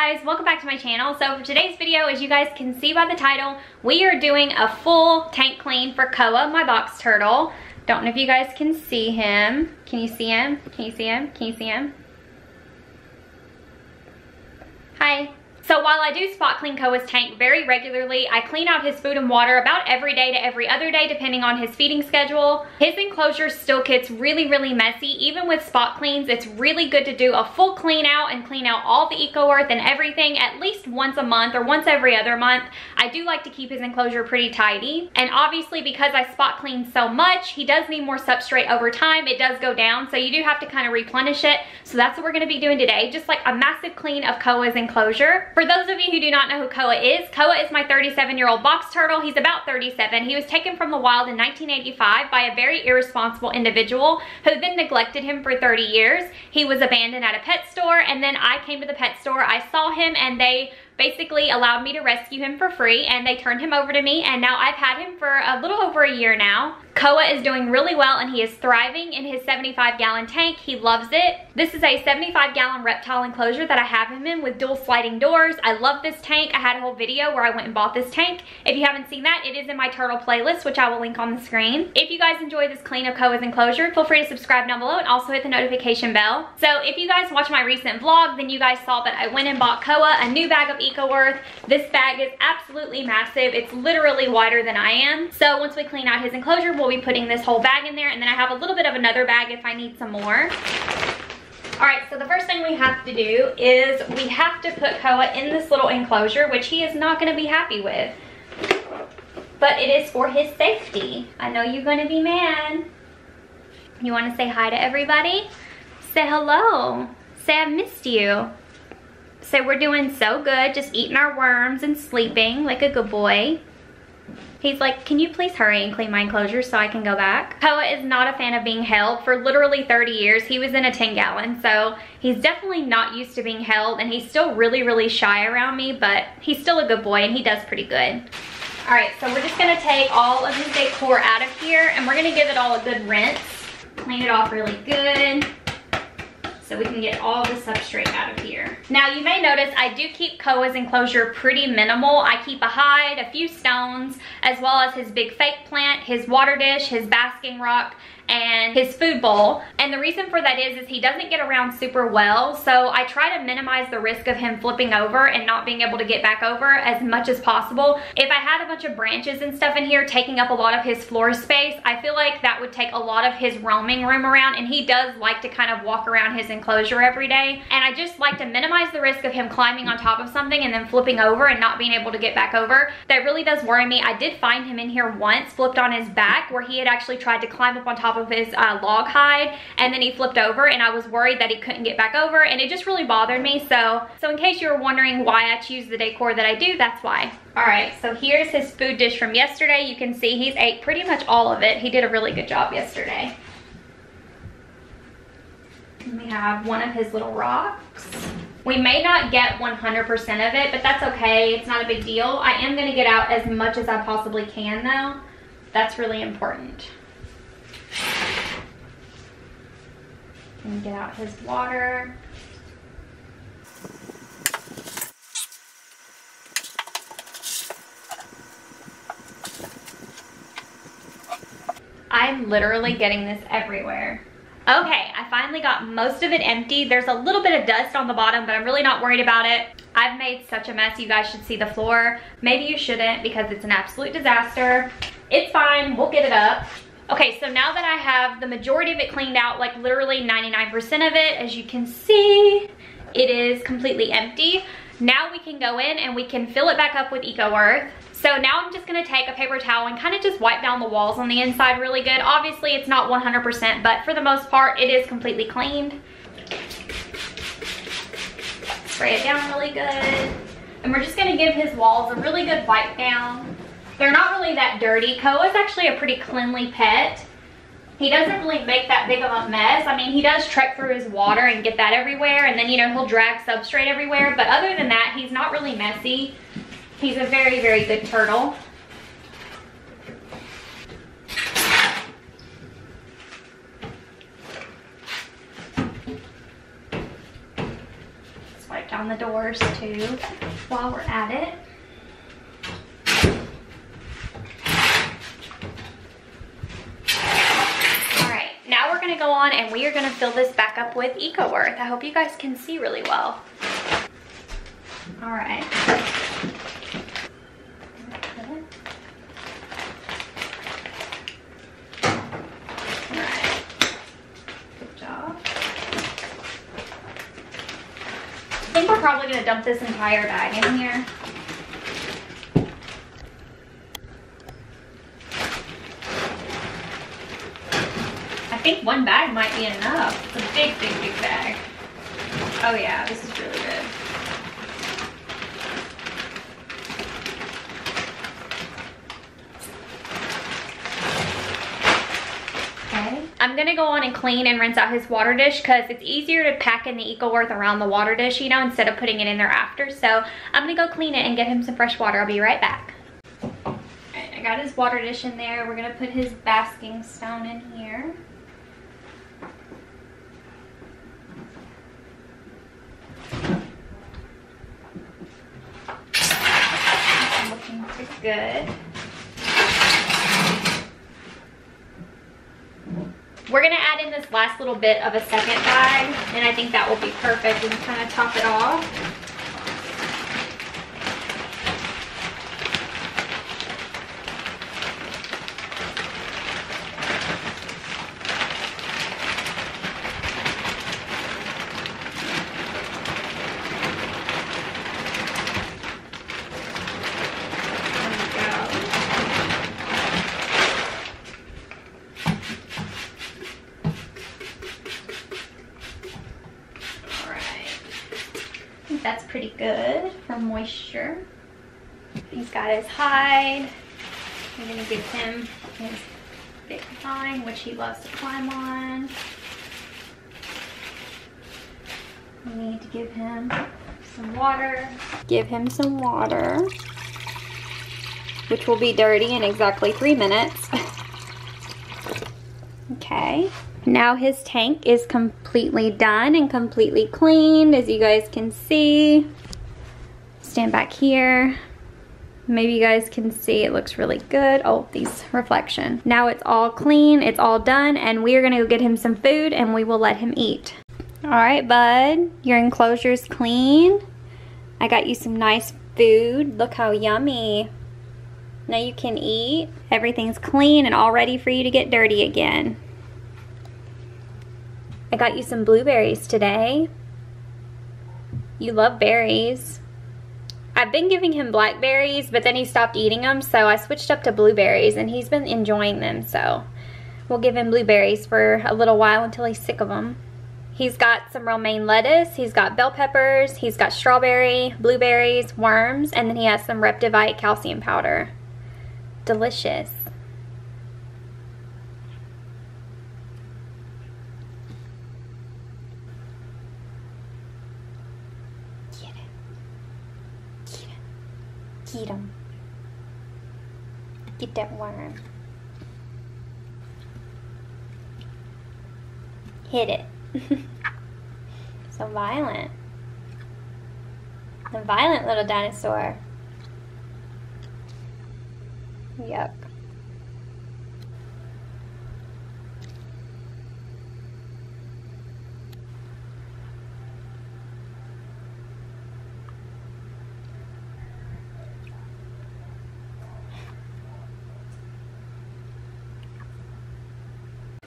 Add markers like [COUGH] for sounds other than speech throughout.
guys, welcome back to my channel. So for today's video, as you guys can see by the title, we are doing a full tank clean for Koa, my box turtle. Don't know if you guys can see him. Can you see him? Can you see him? Can you see him? Hi. So while I do spot clean Koa's tank very regularly, I clean out his food and water about every day to every other day depending on his feeding schedule. His enclosure still gets really, really messy. Even with spot cleans, it's really good to do a full clean out and clean out all the Eco Earth and everything at least once a month or once every other month. I do like to keep his enclosure pretty tidy. And obviously because I spot clean so much, he does need more substrate over time. It does go down, so you do have to kind of replenish it. So that's what we're gonna be doing today, just like a massive clean of Koa's enclosure. For those of you who do not know who Koa is, Koa is my 37 year old box turtle. He's about 37. He was taken from the wild in 1985 by a very irresponsible individual who then neglected him for 30 years. He was abandoned at a pet store and then I came to the pet store, I saw him and they basically allowed me to rescue him for free and they turned him over to me and now I've had him for a little over a year now. Koa is doing really well and he is thriving in his 75 gallon tank. He loves it. This is a 75 gallon reptile enclosure that I have him in with dual sliding doors. I love this tank. I had a whole video where I went and bought this tank. If you haven't seen that, it is in my turtle playlist, which I will link on the screen. If you guys enjoy this clean of Koa's enclosure, feel free to subscribe down below and also hit the notification bell. So if you guys watch my recent vlog, then you guys saw that I went and bought Koa a new bag of Eco Earth. This bag is absolutely massive. It's literally wider than I am. So once we clean out his enclosure, we'll be putting this whole bag in there and then I have a little bit of another bag if I need some more. All right, so the first thing we have to do is we have to put Koa in this little enclosure, which he is not gonna be happy with. But it is for his safety. I know you're gonna be mad. You wanna say hi to everybody? Say hello. Say I missed you. Say we're doing so good, just eating our worms and sleeping like a good boy. He's like, can you please hurry and clean my enclosure so I can go back? Koa is not a fan of being held. For literally 30 years, he was in a 10 gallon, so he's definitely not used to being held and he's still really, really shy around me, but he's still a good boy and he does pretty good. All right, so we're just gonna take all of his decor out of here and we're gonna give it all a good rinse. Clean it off really good so we can get all the substrate out of here. Now you may notice I do keep Koa's enclosure pretty minimal. I keep a hide, a few stones, as well as his big fake plant, his water dish, his basking rock, and his food bowl. And the reason for that is, is he doesn't get around super well. So I try to minimize the risk of him flipping over and not being able to get back over as much as possible. If I had a bunch of branches and stuff in here taking up a lot of his floor space, I feel like that would take a lot of his roaming room around. And he does like to kind of walk around his enclosure every day. And I just like to minimize the risk of him climbing on top of something and then flipping over and not being able to get back over. That really does worry me. I did find him in here once, flipped on his back, where he had actually tried to climb up on top of his uh, log hide and then he flipped over and I was worried that he couldn't get back over and it just really bothered me. So, so in case you were wondering why I choose the decor that I do, that's why. All right, so here's his food dish from yesterday. You can see he's ate pretty much all of it. He did a really good job yesterday. And we have one of his little rocks. We may not get 100% of it, but that's okay. It's not a big deal. I am gonna get out as much as I possibly can though. That's really important. And get out his water. I'm literally getting this everywhere. Okay, I finally got most of it empty. There's a little bit of dust on the bottom, but I'm really not worried about it. I've made such a mess. You guys should see the floor. Maybe you shouldn't because it's an absolute disaster. It's fine, we'll get it up. Okay, so now that I have the majority of it cleaned out, like literally 99% of it, as you can see, it is completely empty. Now we can go in and we can fill it back up with Eco Earth. So now I'm just gonna take a paper towel and kind of just wipe down the walls on the inside really good. Obviously it's not 100%, but for the most part, it is completely cleaned. Spray it down really good. And we're just gonna give his walls a really good wipe down. They're not really that dirty. Koa is actually a pretty cleanly pet. He doesn't really make that big of a mess. I mean, he does trek through his water and get that everywhere. And then, you know, he'll drag substrate everywhere. But other than that, he's not really messy. He's a very, very good turtle. Let's wipe wipe down the doors too while we're at it. Alright, now we're go on and we are gonna fill this back up with Eco Earth. I hope you guys can see really well. Alright. I think we're probably gonna dump this entire bag in here. Think one bag might be enough. It's a big, big, big bag. Oh yeah, this is really good. Okay. I'm gonna go on and clean and rinse out his water dish because it's easier to pack in the Eco Earth around the water dish, you know, instead of putting it in there after. So I'm gonna go clean it and get him some fresh water. I'll be right back. Alright, I got his water dish in there. We're gonna put his basking stone in here. Looking pretty good. We're gonna add in this last little bit of a second bag, and I think that will be perfect and kind of top it off. that's pretty good for moisture. He's got his hide. I'm gonna give him his big vine, which he loves to climb on. We need to give him some water. Give him some water, which will be dirty in exactly three minutes. [LAUGHS] okay. Now his tank is completely done and completely cleaned, as you guys can see. Stand back here. Maybe you guys can see it looks really good. Oh, these reflection. Now it's all clean, it's all done, and we are gonna go get him some food and we will let him eat. All right, bud, your enclosure's clean. I got you some nice food. Look how yummy. Now you can eat. Everything's clean and all ready for you to get dirty again. I got you some blueberries today. You love berries. I've been giving him blackberries, but then he stopped eating them, so I switched up to blueberries, and he's been enjoying them, so we'll give him blueberries for a little while until he's sick of them. He's got some romaine lettuce, he's got bell peppers, he's got strawberry, blueberries, worms, and then he has some Reptivite calcium powder. Delicious. Eat him. Get that worm. Hit it. [LAUGHS] so violent. The violent little dinosaur. Yuck.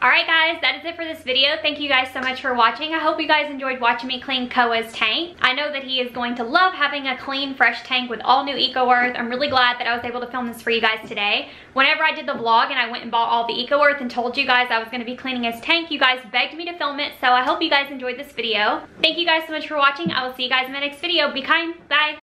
Alright guys, that is it for this video. Thank you guys so much for watching. I hope you guys enjoyed watching me clean Koa's tank. I know that he is going to love having a clean, fresh tank with all new Eco Earth. I'm really glad that I was able to film this for you guys today. Whenever I did the vlog and I went and bought all the Eco Earth and told you guys I was going to be cleaning his tank, you guys begged me to film it, so I hope you guys enjoyed this video. Thank you guys so much for watching. I will see you guys in the next video. Be kind. Bye.